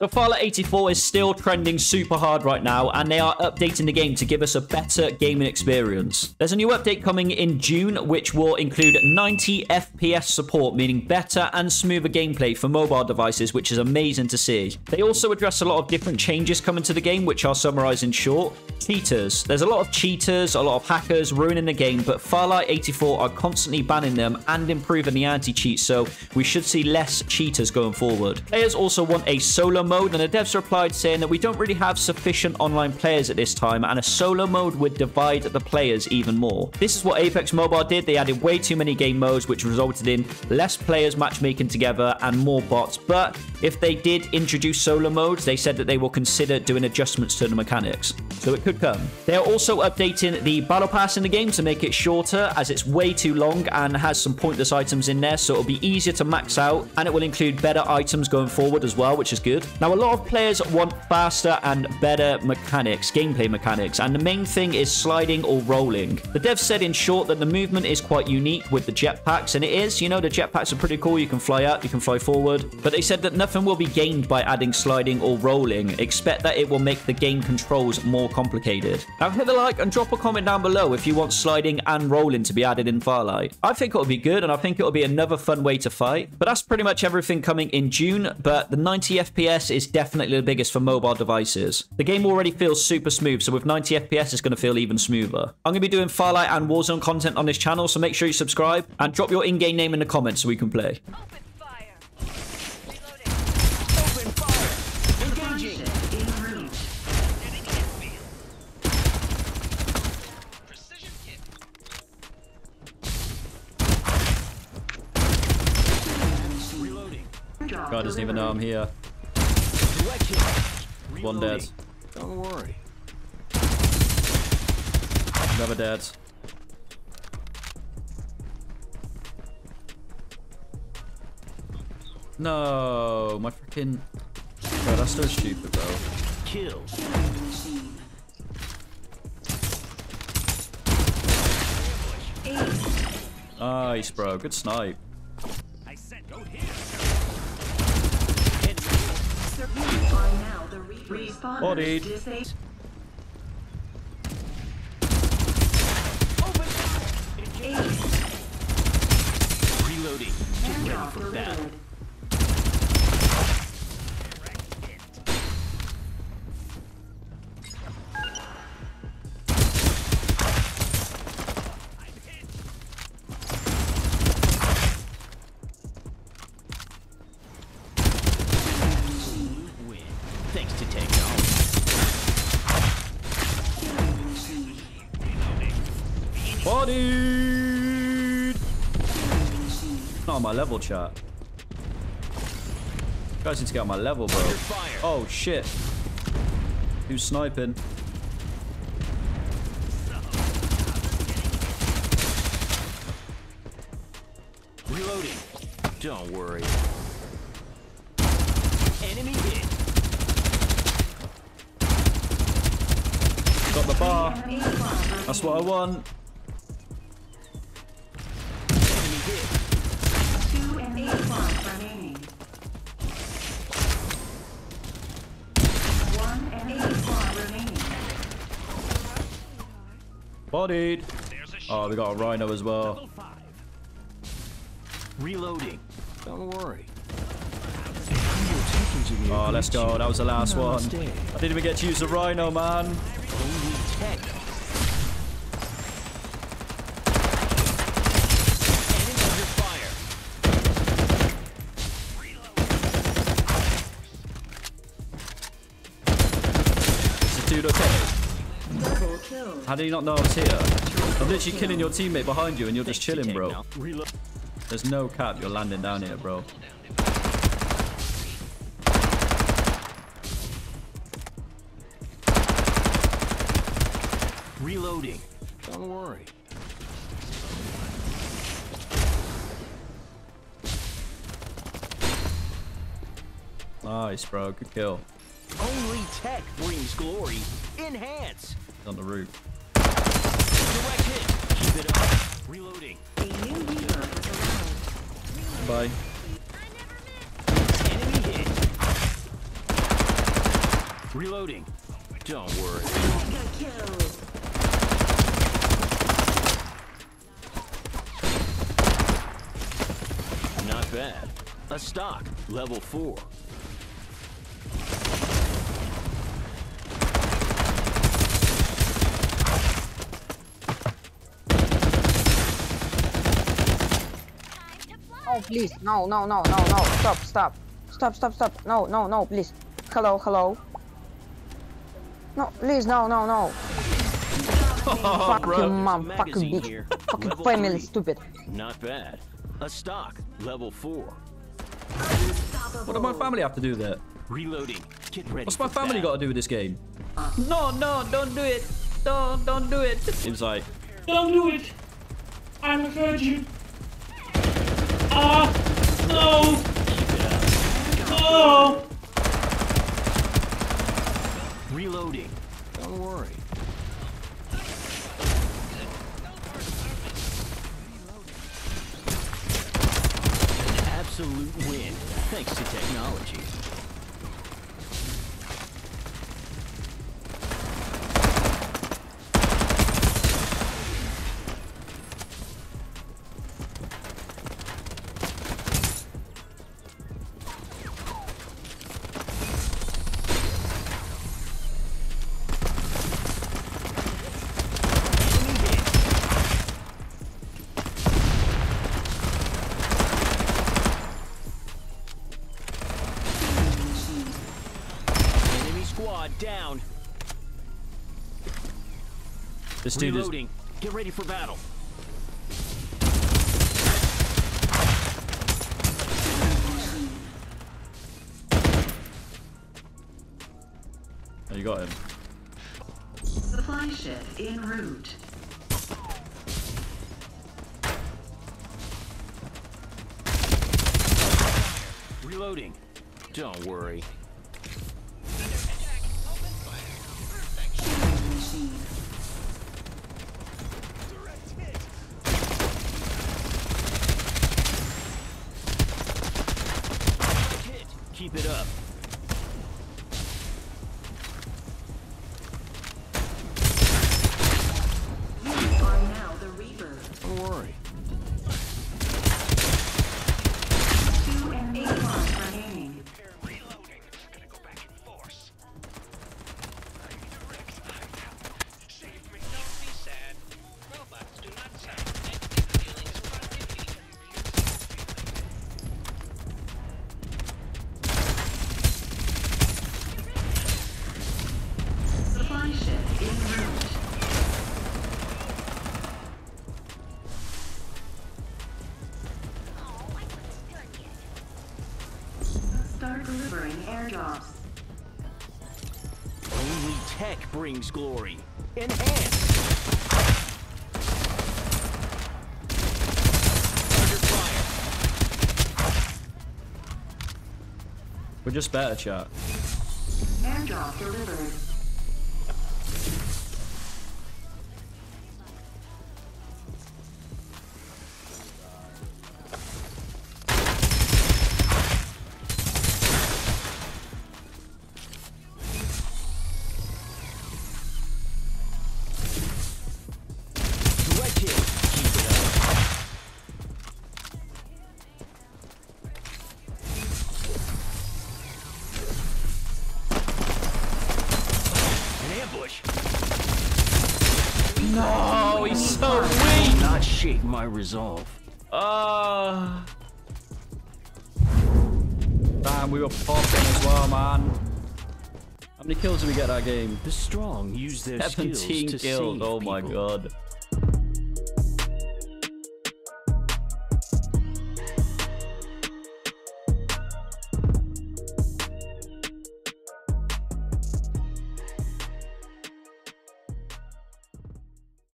So Farlight 84 is still trending super hard right now, and they are updating the game to give us a better gaming experience. There's a new update coming in June, which will include 90 FPS support, meaning better and smoother gameplay for mobile devices, which is amazing to see. They also address a lot of different changes coming to the game, which I'll summarize in short. Cheaters. There's a lot of cheaters, a lot of hackers ruining the game, but Farlight 84 are constantly banning them and improving the anti-cheat, so we should see less cheaters going forward. Players also want a solo mode, and the devs replied saying that we don't really have sufficient online players at this time, and a solo mode would divide the players even more. This is what Apex Mobile did. They added way too many game modes, which resulted in less players matchmaking together and more bots. But if they did introduce solo modes, they said that they will consider doing adjustments to the mechanics. So it could come. They are also updating the battle pass in the game to make it shorter, as it's way too long and has some pointless items in there, so it'll be easier to max out, and it will include better items going forward as well, which is good. Now, a lot of players want faster and better mechanics, gameplay mechanics, and the main thing is sliding or rolling. The devs said in short that the movement is quite unique with the jetpacks, and it is. You know, the jetpacks are pretty cool. You can fly up, you can fly forward, but they said that nothing will be gained by adding sliding or rolling. Expect that it will make the game controls more complicated. Now, hit the like and drop a comment down below if you want sliding and rolling to be added in Farlight. I think it'll be good, and I think it'll be another fun way to fight. But that's pretty much everything coming in June, but the 90 FPS is definitely the biggest for mobile devices. The game already feels super smooth, so with 90 FPS, it's going to feel even smoother. I'm going to be doing Farlight and Warzone content on this channel, so make sure you subscribe and drop your in-game name in the comments so we can play. Open fire. Reloading. Open fire! Engaging! Precision hit. Reloading. God doesn't even know I'm here. Direct hit. One dead. Don't worry. Another dead. No, my freaking. Bro, that's so stupid, bro. Kill. Nice, bro. Good snipe. I said go here. Are now the re- responders Bodied. Reloading. Ready for battle. To technology. Bodied! Not on my level, chat. You guys need to get on my level, bro. Oh, shit. Who's sniping? Reloading. Don't worry. Enemy hit. Got the bar. That's what I want. Enemy hit. Two enemy squads remaining. One enemy squad remaining. Bodied. Oh, we got a rhino as well. Reloading. Don't worry. Oh, let's go. That was the last one. Namaste. I didn't even get to use the rhino, man. Only tech. Enemy under fire. Is the dude okay? How did he not know I was here? I'm literally killing your teammate behind you and you're just chilling, bro. There's no cap you're landing down here, bro. Reloading. Don't worry. Nice, bro. Good kill. Only tech brings glory. Enhance. On the roof. Direct hit. Keep it up. Reloading. A new leader has arrived. Bye. Enemy hit. Reloading. Don't worry. Mega kill. Not bad. A stock. Level 4. Oh, please. No, no, no, no, no. Stop, stop. Stop, stop, stop. No, no, no, please. Hello, hello. No, please, no, no, no. oh, fuck bro. you, mom. There's a Fuck you, bitch. here. Fucking Level family, three. stupid. Not bad. A stock. Level 4. What does my family have to do there? Reloading. Get ready. What's my family got to do with this game? No, no, don't do it. Don't, don't do it. He was like, Don't do it. I'm a virgin. Ah, no. No. This dude is. Get ready for battle. Oh, you got him. Supply ship en route. Reloading. Don't worry. Start delivering airdrops. Only tech brings glory. Enhance. We're just better, chat. Airdrop delivered. Ambush. Oh, he's so weak. Not shake my resolve. Ah. Damn, we were popping as well, man. How many kills did we get that game? The strong use their skills 17 to kills. save Oh my god.